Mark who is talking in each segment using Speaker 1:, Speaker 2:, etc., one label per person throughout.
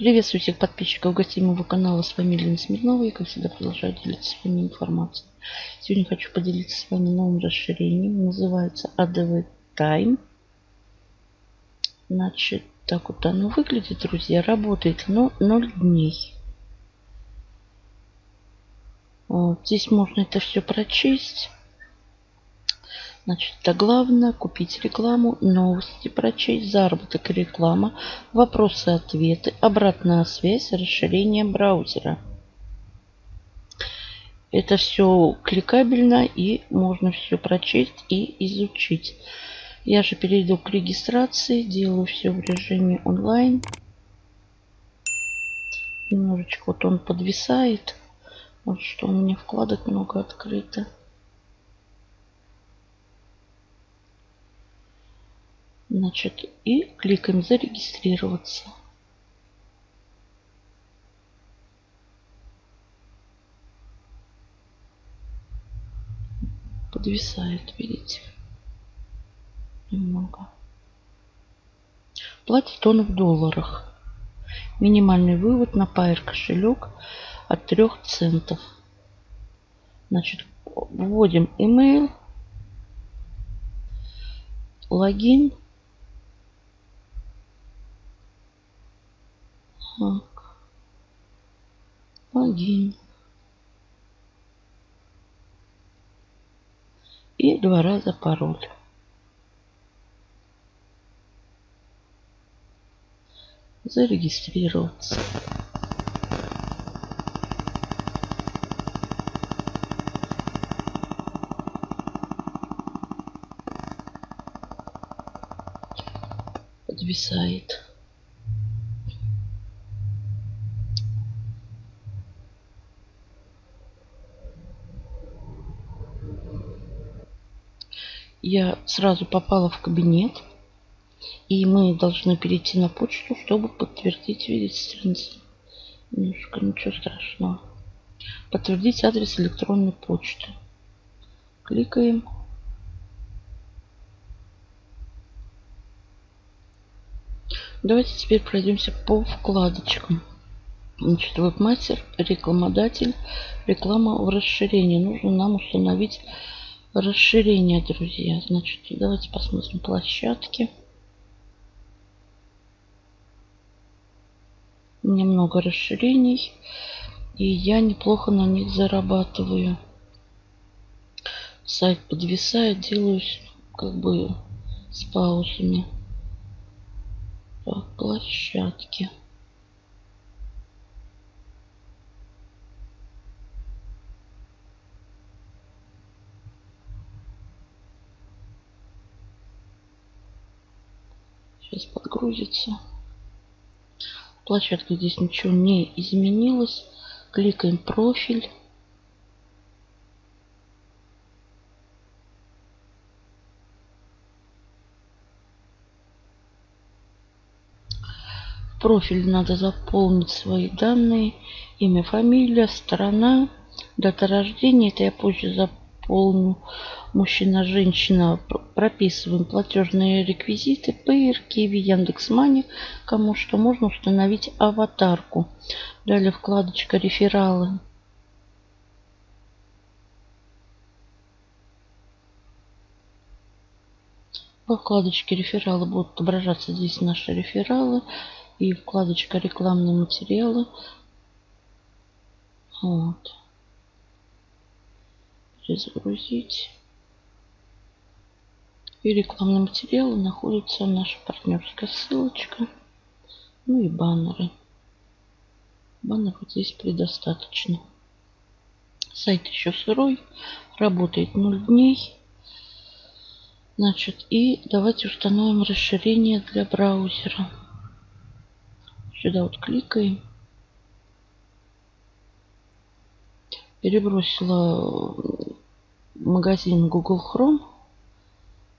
Speaker 1: Приветствую всех подписчиков гостей моего канала. С вами Лена Смирнова. Я, как всегда, продолжаю делиться с вами информацией. Сегодня хочу поделиться с вами новым расширением. Называется ADV Time. Значит, так вот оно выглядит, друзья. Работает, но 0 дней. Вот, здесь можно это все прочесть. Значит, это главное. Купить рекламу, новости прочесть, заработок и реклама, вопросы-ответы, обратная связь, расширение браузера. Это все кликабельно и можно все прочесть и изучить. Я же перейду к регистрации, делаю все в режиме онлайн. Немножечко вот он подвисает. Вот что у меня вкладок много открыто. Значит, и кликаем зарегистрироваться. Подвисает, видите, немного. Платит он в долларах. Минимальный вывод на Pair кошелек от 3 центов. Значит, вводим email, логин 1 и два раза пароль. Зарегистрироваться. Подвисает. Я сразу попала в кабинет. И мы должны перейти на почту, чтобы подтвердить Немножко ничего страшного. Подтвердить адрес электронной почты. Кликаем. Давайте теперь пройдемся по вкладочкам. Значит, веб-мастер, рекламодатель, реклама в расширении. Нужно нам установить расширение, друзья. Значит, давайте посмотрим площадки. Немного расширений. И я неплохо на них зарабатываю. Сайт подвисает, делаюсь как бы с паузами. Так, площадки. Сейчас подгрузится. Площадка здесь ничего не изменилось. Кликаем профиль. профиль надо заполнить свои данные. Имя, фамилия, страна, дата рождения. Это я позже заполню полную мужчина, женщина. Прописываем платежные реквизиты, Payer, Kiwi, Яндекс.Мани. Кому что можно установить аватарку. Далее вкладочка рефералы. Во вкладочке рефералы будут отображаться здесь наши рефералы. И вкладочка рекламные материалы. Вот перезагрузить. И рекламные материалы находится наша партнерская ссылочка. Ну и баннеры. Баннеров здесь предостаточно. Сайт еще сырой. Работает 0 дней. Значит, и давайте установим расширение для браузера. Сюда вот кликаем. Перебросила магазин Google Chrome,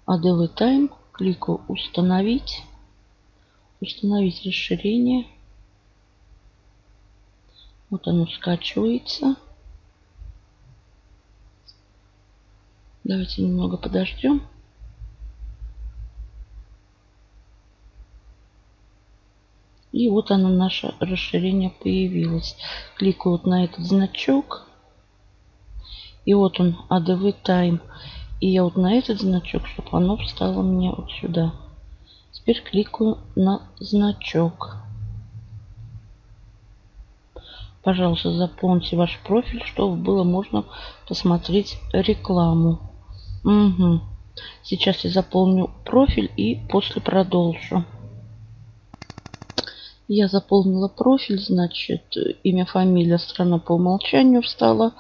Speaker 1: ADV Time, кликаю установить, установить расширение. Вот оно скачивается. Давайте немного подождем. И вот оно, наше расширение появилось. Кликаю вот на этот значок. И вот он, ADV Time. И я вот на этот значок, чтобы оно встало мне вот сюда. Теперь кликаю на значок. Пожалуйста, заполните ваш профиль, чтобы было можно посмотреть рекламу. Угу. Сейчас я заполню профиль и после продолжу. Я заполнила профиль, значит, имя, фамилия, страна по умолчанию встала.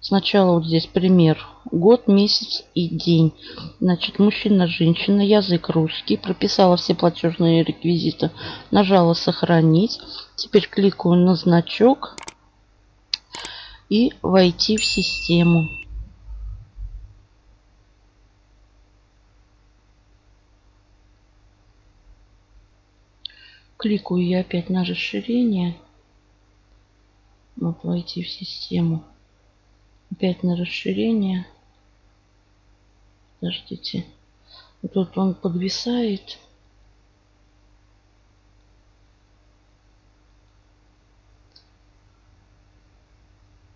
Speaker 1: Сначала вот здесь пример. Год, месяц и день. Значит, мужчина, женщина, язык русский. Прописала все платежные реквизиты. Нажала сохранить. Теперь кликаю на значок и войти в систему. Кликаю я опять на расширение. Вот войти в систему. Опять на расширение. Подождите. Вот тут он подвисает.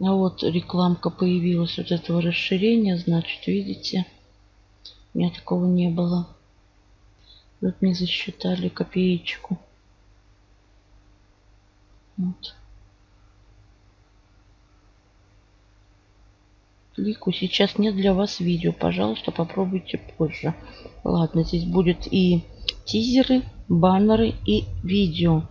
Speaker 1: А вот рекламка появилась вот этого расширения. Значит, видите, у меня такого не было. Вот мне засчитали копеечку. Вот. Клику сейчас нет для вас видео. Пожалуйста, попробуйте позже. Ладно, здесь будет и тизеры, баннеры и видео.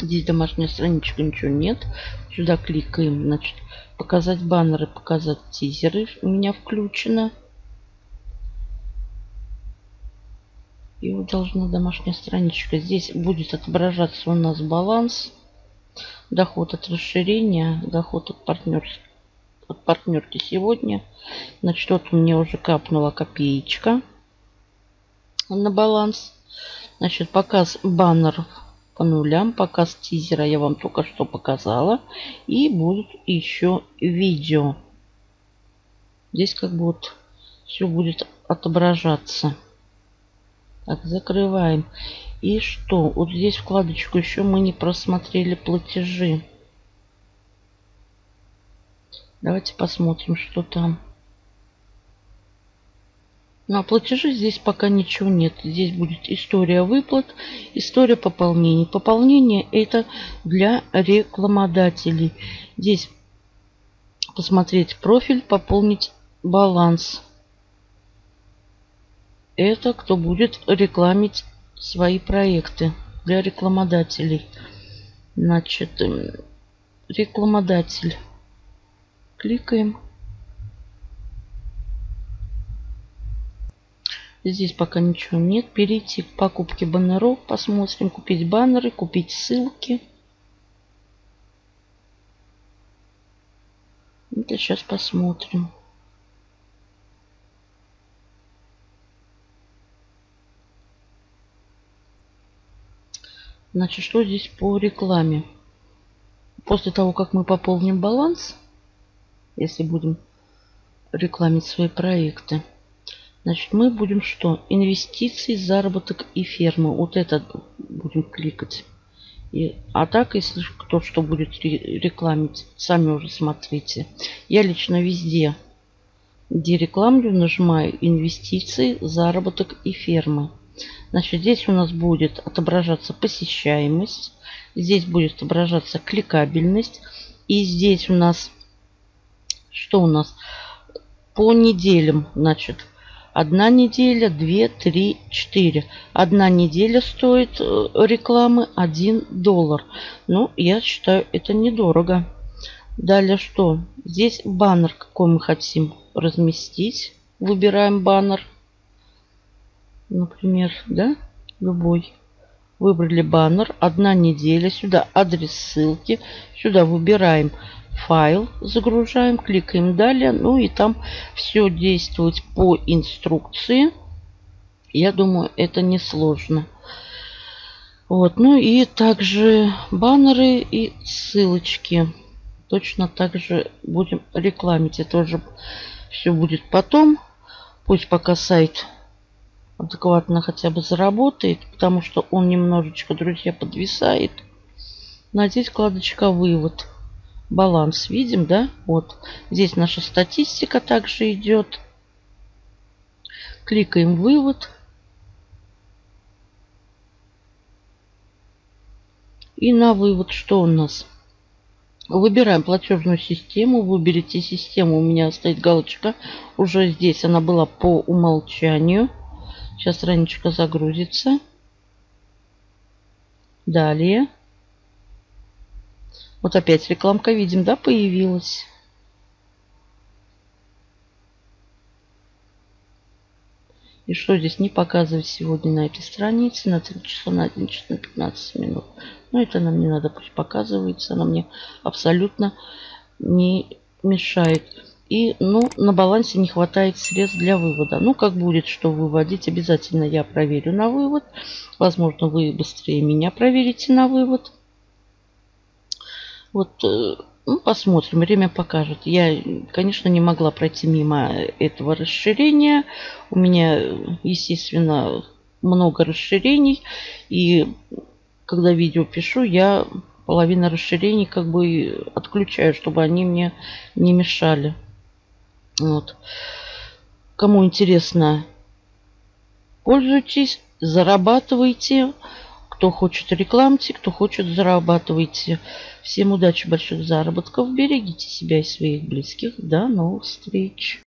Speaker 1: Здесь домашняя страничка, ничего нет. Сюда кликаем, значит, показать баннеры, показать тизеры. У меня включено. И вот должна домашняя страничка. Здесь будет отображаться у нас баланс доход от расширения, доход от партнерства от партнерки сегодня. Значит, вот меня уже капнула копеечка на баланс. Значит, показ баннеров по нулям, показ тизера я вам только что показала. И будут еще видео. Здесь как бы вот все будет отображаться. Так, закрываем. И что? Вот здесь вкладочку еще мы не просмотрели платежи. Давайте посмотрим, что там. На платежи здесь пока ничего нет. Здесь будет история выплат, история пополнений. Пополнение это для рекламодателей. Здесь посмотреть профиль, пополнить баланс. Это кто будет рекламить свои проекты для рекламодателей. Значит, рекламодатель. Кликаем. Здесь пока ничего нет. Перейти к покупке баннеров. Посмотрим. Купить баннеры, купить ссылки. Это сейчас посмотрим. Значит, что здесь по рекламе? После того, как мы пополним баланс, если будем рекламить свои проекты, значит, мы будем что? Инвестиции, заработок и ферма. Вот это будем кликать. И, а так, если кто что будет рекламить, сами уже смотрите. Я лично везде, где рекламлю, нажимаю инвестиции, заработок и фермы. Значит, здесь у нас будет отображаться посещаемость. Здесь будет отображаться кликабельность. И здесь у нас... Что у нас? По неделям, значит, одна неделя, две, три, четыре. Одна неделя стоит э, рекламы 1 доллар. Ну, я считаю, это недорого. Далее что? Здесь баннер, какой мы хотим разместить. Выбираем баннер например, да, любой. Выбрали баннер, одна неделя, сюда адрес ссылки, сюда выбираем файл, загружаем, кликаем далее, ну и там все действовать по инструкции. Я думаю, это несложно. Вот, ну и также баннеры и ссылочки. Точно так же будем рекламить. Это уже все будет потом. Пусть пока сайт адекватно хотя бы заработает, потому что он немножечко, друзья, подвисает. На здесь вкладочка «Вывод». Баланс видим, да? Вот. Здесь наша статистика также идет. Кликаем «Вывод». И на вывод что у нас? Выбираем платежную систему. Выберите систему. У меня стоит галочка. Уже здесь она была по умолчанию. Сейчас ранечко загрузится. Далее. Вот опять рекламка, видим, да, появилась. И что здесь не показывать сегодня на этой странице на 3 часа, на 1 час, на 15 минут. Но это нам не надо, пусть показывается. Она мне абсолютно не мешает. И, ну, на балансе не хватает средств для вывода. Ну, как будет, что выводить, обязательно я проверю на вывод. Возможно, вы быстрее меня проверите на вывод. Вот э, ну, посмотрим, время покажет. Я, конечно, не могла пройти мимо этого расширения. У меня, естественно, много расширений. И когда видео пишу, я половину расширений как бы отключаю, чтобы они мне не мешали. Вот. Кому интересно, пользуйтесь, зарабатывайте. Кто хочет рекламьте, кто хочет зарабатывайте. Всем удачи, больших заработков. Берегите себя и своих близких. До новых встреч.